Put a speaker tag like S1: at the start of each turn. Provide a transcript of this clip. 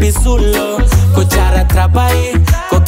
S1: pisulo Kau cara trabai con